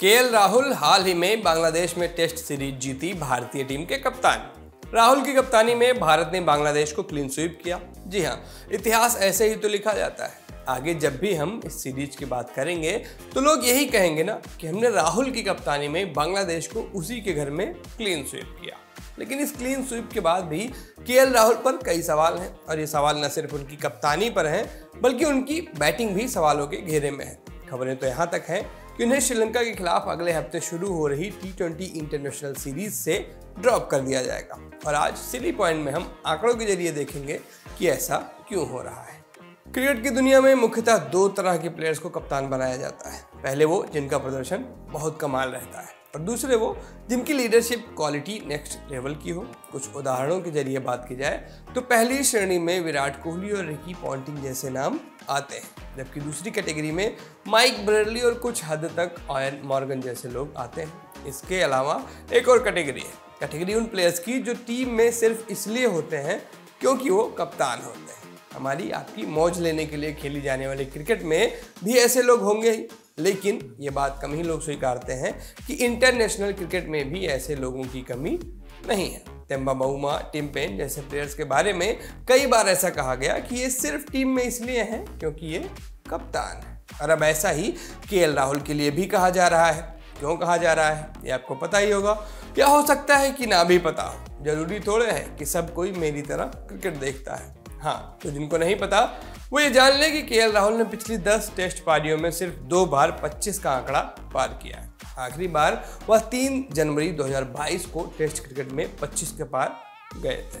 के राहुल हाल ही में बांग्लादेश में टेस्ट सीरीज़ जीती भारतीय टीम के कप्तान। राहुल की कप्तानी में भारत ने बांग्लादेश को क्लीन स्वीप किया। जी हाँ इतिहास ऐसे ही तो लिखा जाता है। आगे जब भी हम इस सीरीज़ की बात करेंगे तो लोग यही कहेंगे ना कि हमने राहुल की कप्तानी में बांग्लादेश को उसी के घर में क्लीन स्वीप किया। लेकिन इस क्लीन स्वीप के बाद भी के राहुल पर कई सवाल हैं, और ये सवाल न सिर्फ़ उनकी कप्तानी पर हैं, बल्कि उनकी बैटिंग भी सवालों के घेरे में है। खबरें तो यहाँ तक हैं। कि उन्हें श्रीलंका के खिलाफ अगले हफ़्ते शुरू हो रही टी इंटरनेशनल सीरीज़ से ड्रॉप कर दिया जाएगा। और आज सिली पॉइंट में हम आंकड़ों के ज़रिए देखेंगे कि ऐसा क्यों हो रहा है। क्रिकेट की दुनिया में मुख्यतः दो तरह के प्लेयर्स को कप्तान बनाया जाता है। पहले वो जिनका प्रदर्शन बहुत कमाल रहता है, और दूसरे वो जिनकी लीडरशिप क्वालिटी नेक्स्ट लेवल की हो। कुछ उदाहरणों के ज़रिए बात की जाए तो पहली श्रेणी में विराट कोहली और रिकी पॉन्टिंग जैसे नाम आते हैं। जबकि दूसरी कैटेगरी में माइक ब्रेडली और कुछ हद तक ऑयन मॉर्गन जैसे लोग आते हैं। इसके अलावा एक और कैटेगरी है, कैटेगरी उन प्लेयर्स की जो टीम में सिर्फ़ इसलिए होते हैं क्योंकि वो कप्तान होते हैं। हमारी आपकी मौज लेने के लिए खेली जाने वाली क्रिकेट में भी ऐसे लोग होंगे ही, लेकिन ये बात कम ही लोग स्वीकारते हैं कि इंटरनेशनल क्रिकेट में भी ऐसे लोगों की कमी नहीं है तेम्बा बहुमा टिम पेन जैसे प्लेयर्स के बारे में कई बार ऐसा कहा गया कि ये सिर्फ़ टीम में इसलिए हैं क्योंकि ये कप्तान है। और अब ऐसा ही के राहुल के लिए भी कहा जा रहा है। क्यों कहा जा रहा है? ये आपको पता ही होगा। क्या हो सकता है कि ना भी पता हो। ज़रूरी थोड़े है कि सब कोई मेरी तरह क्रिकेट देखता है। हाँ तो जिनको नहीं पता, वो ये जान लें कि के राहुल ने पिछली 10 टेस्ट पारियों में सिर्फ़ दो बार 25 का आंकड़ा पार किया है। आखिरी बार वह 3 जनवरी 2022 को टेस्ट क्रिकेट में 25 के पार गए थे।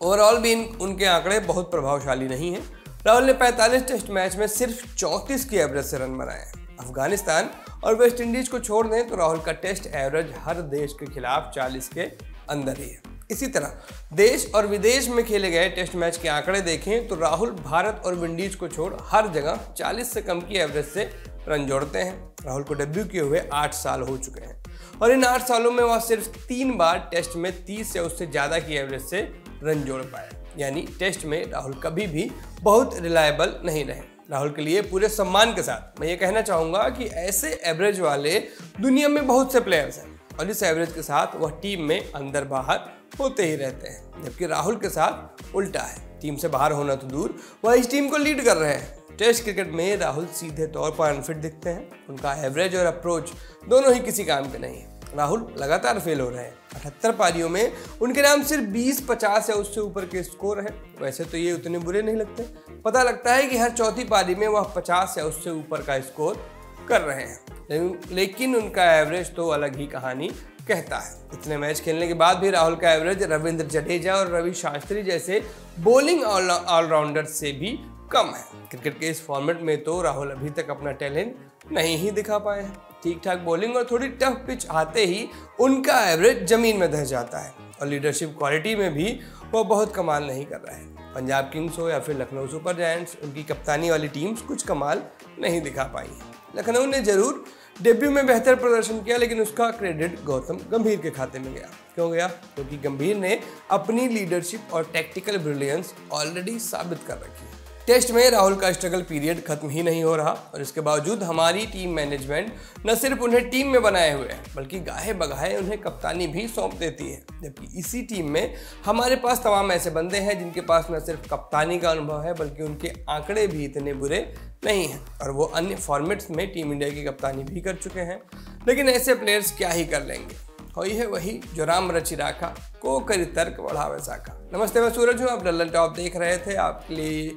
ओवरऑल भी इन, उनके आंकड़े बहुत प्रभावशाली नहीं हैं। राहुल ने 45 टेस्ट मैच में सिर्फ़ 34 की एवरेज से रन बनाए। अफ़गानिस्तान और वेस्ट इंडीज को छोड़ दें तो राहुल का टेस्ट एवरेज हर देश के खिलाफ 40 के अंदर ही है। इसी तरह देश और विदेश में खेले गए टेस्ट मैच के आंकड़े देखें तो राहुल, भारत और विंडीज को छोड़ हर जगह 40 से कम की एवरेज से रन जोड़ते हैं। राहुल को डेब्यू किए हुए आठ साल हो चुके हैं। और इन आठ सालों में वह सिर्फ़ तीन बार टेस्ट में तीस या उससे ज़्यादा की एवरेज से रन जोड़ पाए। यानी टेस्ट में राहुल कभी भी बहुत रिलायबल नहीं रहे। राहुल के लिए पूरे सम्मान के साथ मैं ये कहना चाहूँगा कि ऐसे एवरेज वाले दुनिया में बहुत से प्लेयर्स हैं और इस एवरेज के साथ वह टीम में अंदर बाहर होते ही रहते हैं, जबकि राहुल के साथ उल्टा है। टीम से बाहर होना तो दूर, वह इस टीम को लीड कर रहे हैं। टेस्ट क्रिकेट में राहुल सीधे तौर पर अनफिट दिखते हैं। उनका एवरेज और अप्रोच दोनों ही किसी काम के नहीं है। राहुल लगातार फेल हो रहे हैं। अठहत्तर पारियों में उनके नाम सिर्फ़ बीस, पचास या उससे ऊपर के स्कोर है। वैसे तो ये उतने बुरे नहीं लगते। पता लगता है कि हर चौथी पारी में वह 50 या उससे ऊपर का स्कोर कर रहे हैं। लेकिन उनका एवरेज तो अलग ही कहानी कहता है। इतने मैच खेलने के बाद भी राहुल का एवरेज रविंद्र जडेजा और रवि शास्त्री जैसे बॉलिंग ऑलराउंडर से भी कम है। क्रिकेट के इस फॉर्मेट में तो राहुल अभी तक अपना टैलेंट नहीं ही दिखा पाए हैं। ठीक ठाक बॉलिंग और थोड़ी टफ पिच आते ही उनका एवरेज ज़मीन में धस जाता है और लीडरशिप क्वालिटी में भी वो बहुत कमाल नहीं कर रहा है। पंजाब किंग्स हो या फिर लखनऊ सुपर जायंट्स उनकी कप्तानी वाली टीम्स कुछ कमाल नहीं दिखा पाई हैं। लखनऊ ने ज़रूर डेब्यू में बेहतर प्रदर्शन किया, लेकिन उसका क्रेडिट गौतम गंभीर के खाते में गया। क्यों गया? क्योंकि गंभीर ने अपनी लीडरशिप और टेक्टिकल ब्रिलियंस ऑलरेडी साबित कर रखी है। टेस्ट में राहुल का स्ट्रगल पीरियड खत्म ही नहीं हो रहा और इसके बावजूद हमारी टीम मैनेजमेंट न सिर्फ़ उन्हें टीम में बनाए हुए है, बल्कि गाहे बगाहे उन्हें कप्तानी भी सौंप देती है। जबकि इसी टीम में हमारे पास तमाम ऐसे बंदे हैं जिनके पास न सिर्फ़ कप्तानी का अनुभव है, बल्कि उनके आंकड़े भी इतने बुरे नहीं हैं और वो अन्य फॉर्मेट्स में टीम इंडिया की कप्तानी भी कर चुके हैं। लेकिन ऐसे प्लेयर्स क्या ही कर लेंगे? हुई है वही जो राम रचि राखा, को करी तर्क बढ़ावे साखा। नमस्ते, मैं सूरज हूँ, आप लल्लन टॉप देख रहे थे। आपके लिए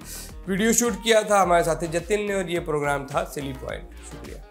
वीडियो शूट किया था हमारे साथी जतिन ने और ये प्रोग्राम था सिली पॉइंट। शुक्रिया।